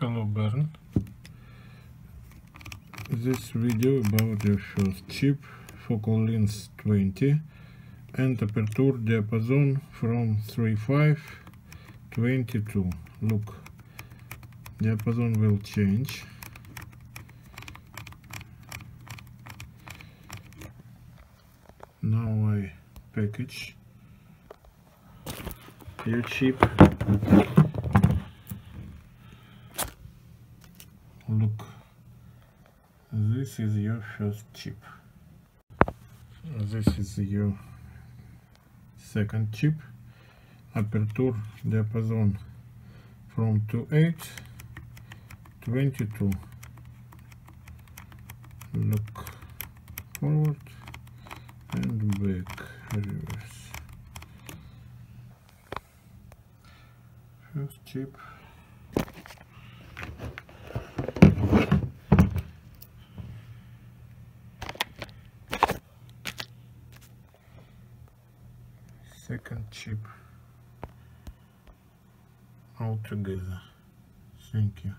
Hello Bernd. This video about your first chip, focal length 20 and aperture diapason from 3.5 22. Look, diapason will change. Now I package your chip look this is your first chip. This is your second chip. Aperture diapason from 28 22 look forward and back reverse. First chip second chip. All together thank you